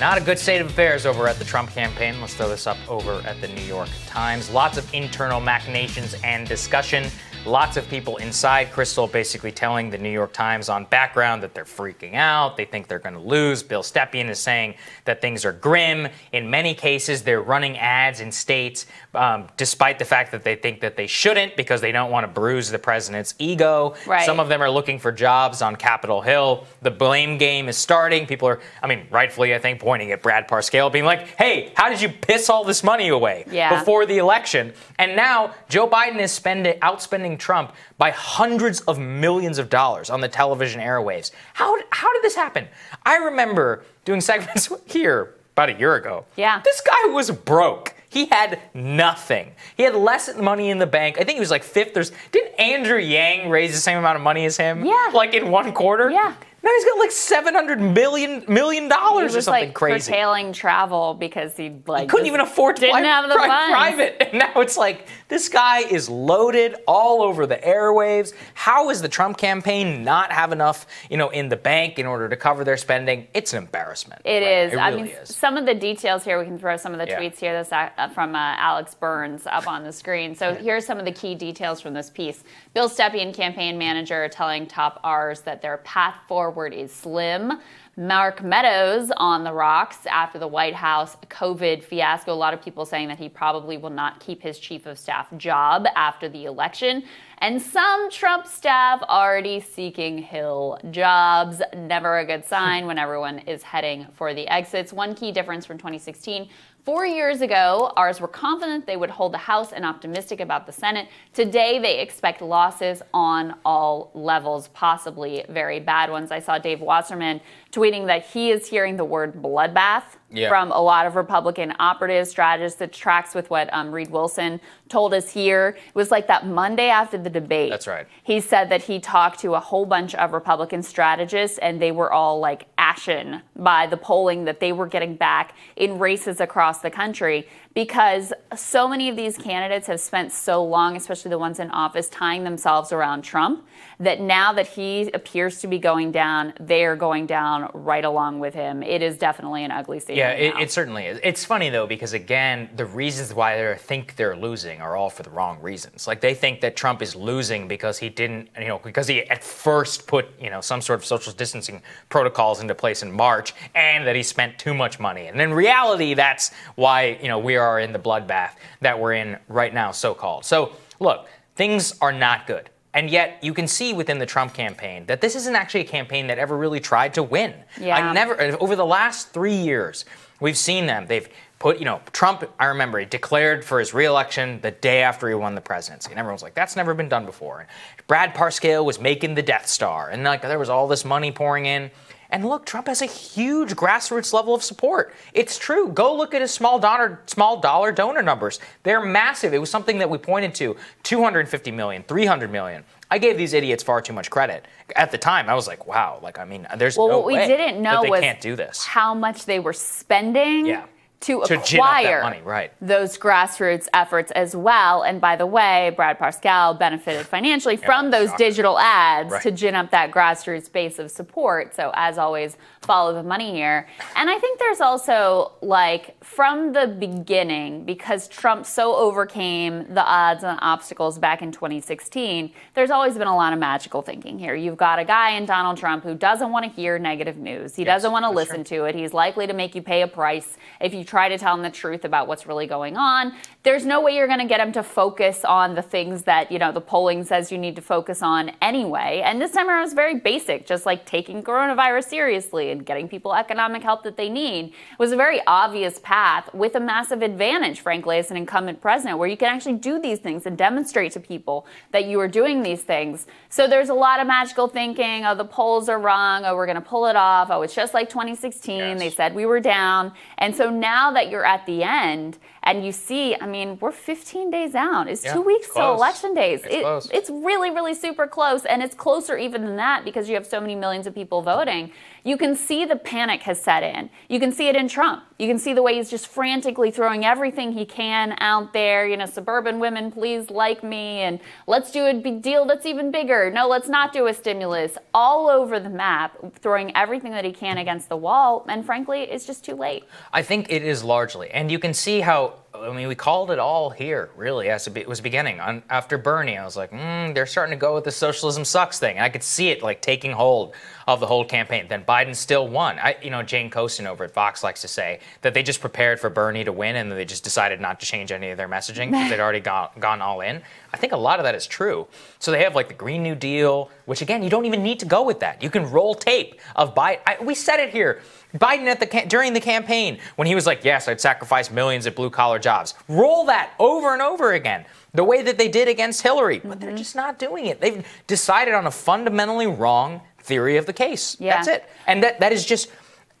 Not a good state of affairs over at the Trump campaign. Let's throw this up over at the New York Times. Lots of internal machinations and discussion. Lots of people inside Krystal basically telling the New York Times on background that they're freaking out. They think they're going to lose. Bill Stepien is saying that things are grim. In many cases, they're running ads in states um, despite the fact that they think that they shouldn't because they don't want to bruise the president's ego. Right. Some of them are looking for jobs on Capitol Hill. The blame game is starting. People are, I mean, rightfully, I think, pointing at Brad Parscale, being like, hey, how did you piss all this money away Yeah. before the election? And now Joe Biden is spending, outspending Trump by hundreds of millions of dollars on the television airwaves. How, how did this happen? I remember doing segments here about a year ago. Yeah. This guy was broke. He had nothing. He had less money in the bank. I think he was like fifth. There's didn't Andrew Yang raise the same amount of money as him? Yeah. Like in one quarter? Yeah. Now he's got like seven hundred million million dollars or something like crazy. curtailing travel because he like He couldn't even afford to didn't fly have the pri- funds. private. And now it's like this guy is loaded all over the airwaves. How is the Trump campaign not have enough, you know, in the bank in order to cover their spending? It's an embarrassment. It Right? is. It I mean, is. some of the details here, we can throw some of the Yeah. tweets here this, uh, from uh, Alex Burns up on the screen. So here's some of the key details from this piece. Bill Stepien, campaign manager, telling Top R's that their path forward is slim. Mark Meadows on the rocks after the White House COVID fiasco. A lot of people saying that he probably will not keep his chief of staff job after the election. And some Trump staff already seeking Hill jobs. Never a good sign when everyone is heading for the exits. One key difference from 2016 Four years ago, ours were confident they would hold the House and optimistic about the Senate. Today, they expect losses on all levels, possibly very bad ones. I saw Dave Wasserman tweeting that he is hearing the word bloodbath Yeah. from a lot of Republican operatives, strategists. That tracks with what um, Reid Wilson told us here. It was like that Monday after the debate. That's right. He said that he talked to a whole bunch of Republican strategists, and they were all like ashen by the polling that they were getting back in races across the country because so many of these candidates have spent so long, especially the ones in office, tying themselves around Trump, that now that he appears to be going down, they are going down right along with him. It is definitely an ugly scene. Yeah, it, it certainly is. It's funny though because again, the reasons why they think they're losing are all for the wrong reasons. Like they think that Trump is losing because he didn't, you know, because he at first put, you know, some sort of social distancing protocols into place in March, and that he spent too much money. And in reality, that's why you know we are in the bloodbath that we're in right now, so called. So look, things are not good. And yet, you can see within the Trump campaign that this isn't actually a campaign that ever really tried to win. Yeah. I never, uh, over the last three years, we've seen them. They've put, you know, Trump, I remember, he declared for his reelection the day after he won the presidency. And everyone was like, that's never been done before. And Brad Parscale was making the Death Star. And like, there was all this money pouring in. And look, Trump has a huge grassroots level of support. It's true. Go look at his small dollar, small dollar donor numbers. They're massive. It was something that we pointed to 250 million, 300 million. I gave these idiots far too much credit. At the time, I was like, wow, like, I mean, there's Well, no what we way didn't know that they was can't do this. how much they were spending Yeah. To, To gin up that acquire money, right. those grassroots efforts as well. And by the way, Brad Parscale benefited financially from those shocker. digital ads Right. to gin up that grassroots base of support. So as always, follow the money here. And I think there's also like from the beginning, because Trump so overcame the odds and obstacles back in 2016, there's always been a lot of magical thinking here. You've got a guy in Donald Trump who doesn't want to hear negative news. He doesn't want to listen to it. He's likely to make you pay a price if you try to tell them the truth about what's really going on. There's no way you're going to get him to focus on the things that, you know, the polling says you need to focus on anyway. And this time around was very basic, just like taking coronavirus seriously and getting people economic help that they need. It was a very obvious path with a massive advantage, frankly, as an incumbent president, where you can actually do these things and demonstrate to people that you are doing these things. So there's a lot of magical thinking. Oh, the polls are wrong. Oh, we're going to pull it off. Oh, it's just like 2016. Yes. They said we were down. And so now that you're at the end and you see, I mean, we're 15 days out. It's Yeah, two weeks it's till election days. It's It- it's really, really super close. And it's closer even than that because you have so many millions of people voting. You can see the panic has set in. You can see it in Trump. You can see the way he's just frantically throwing everything he can out there. You know, suburban women, please like me, and let's do a deal that's even bigger. No, let's not do a stimulus. All over the map, throwing everything that he can against the wall. And frankly, it's just too late. I think it is largely. And you can see how I mean, we called it all here, really, as it was beginning. On, after Bernie, I was like, mm, they're starting to go with the socialism sucks thing. And I could see it like taking hold of the whole campaign. Then Biden still won. I, you know, Jane Coaston over at Vox likes to say that they just prepared for Bernie to win and they just decided not to change any of their messaging because they'd already got, gone all in. I think a lot of that is true. So they have like the Green New Deal, which again, you don't even need to go with that. You can roll tape of Biden. I, we said it here. Biden at the during the campaign when he was like, "Yes, I'd sacrifice millions of blue collar jobs." Roll that over and over again, the way that they did against Hillary, but mm-hmm. they're just not doing it. They've decided on a fundamentally wrong theory of the case. Yeah. That's it, and that that is just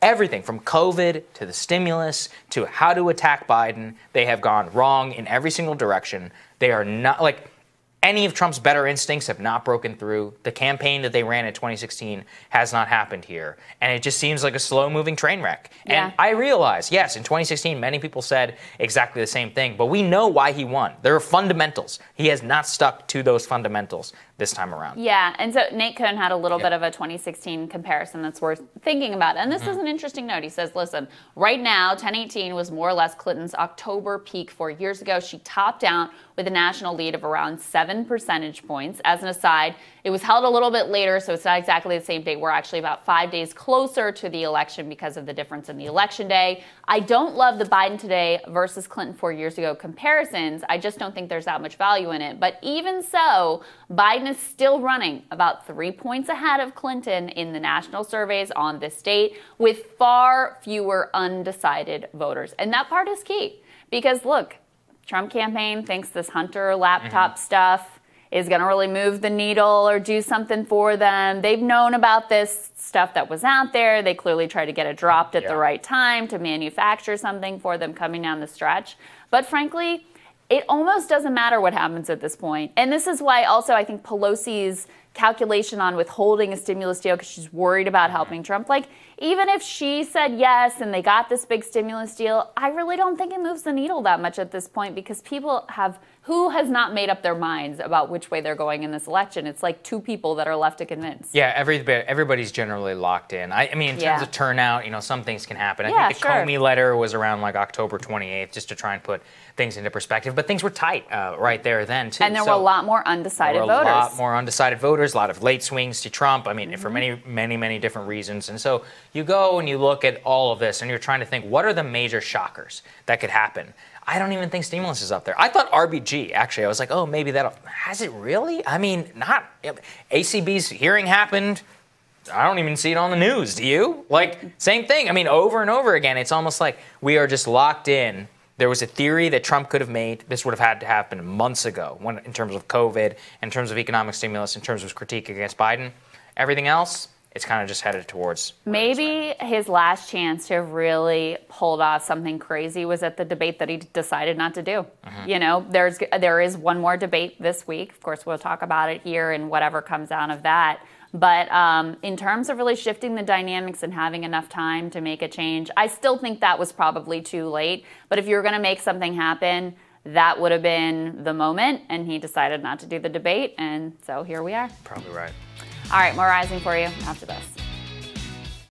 everything from COVID to the stimulus to how to attack Biden. They have gone wrong in every single direction. They are not like any of Trump's better instincts have not broken through. The campaign that they ran in 2016 has not happened here. And it just seems like a slow moving train wreck. Yeah. And I realize, yes, in 2016, many people said exactly the same thing, but we know why he won. There are fundamentals. He has not stuck to those fundamentals this time around. Yeah, and so Nate Cohn had a little yep. bit of a 2016 comparison that's worth thinking about. And this mm-hmm. is an interesting note. He says, listen, right now, 1018 was more or less Clinton's October peak four years ago. She topped out with a national lead of around seven percentage points. As an aside, it was held a little bit later, so it's not exactly the same date. We're actually about five days closer to the election because of the difference in the election day. I don't love the Biden today versus Clinton four years ago comparisons. I just don't think there's that much value in it. But even so, Biden is still running about three points ahead of Clinton in the national surveys on this date with far fewer undecided voters. And that part is key because look, Trump campaign thinks this Hunter laptop mm-hmm. stuff is going to really move the needle or do something for them. They've known about this stuff that was out there. They clearly tried to get it dropped at yeah. the right time to manufacture something for them coming down the stretch. But frankly, it almost doesn't matter what happens at this point. And this is why also I think Pelosi's calculation on withholding a stimulus deal because she's worried about helping Trump. Like, even if she said yes and they got this big stimulus deal, I really don't think it moves the needle that much at this point because people have who has not made up their minds about which way they're going in this election? It's like two people that are left to convince. Yeah, every, everybody's generally locked in. I, I mean, in terms yeah. of turnout, you know, some things can happen. I yeah, think the sure. Comey letter was around like October 28th, just to try and put things into perspective. But things were tight uh, right there then, too. And there so were a lot more undecided there were a voters. A lot more undecided voters, a lot of late swings to Trump. I mean, mm-hmm. for many, many, many different reasons. And so you go and you look at all of this and you're trying to think, what are the major shockers that could happen? I don't even think stimulus is up there. I thought RBG, actually, I was like, oh, maybe that'll. Has it really? I mean, not. ACB's hearing happened. I don't even see it on the news. Do you? Like, same thing. I mean, over and over again, it's almost like we are just locked in. There was a theory that Trump could have made. This would have had to happen months ago when, in terms of COVID, in terms of economic stimulus, in terms of critique against Biden. Everything else, it's kind of just headed towards maybe his last chance to have really pulled off something crazy was at the debate that he decided not to do. Mm-hmm. You know, there's there is one more debate this week. Of course, we'll talk about it here and whatever comes out of that. But um, in terms of really shifting the dynamics and having enough time to make a change, I still think that was probably too late. But if you're going to make something happen, that would have been the moment. And he decided not to do the debate. And so here we are. Probably right. All right, more rising for you after this.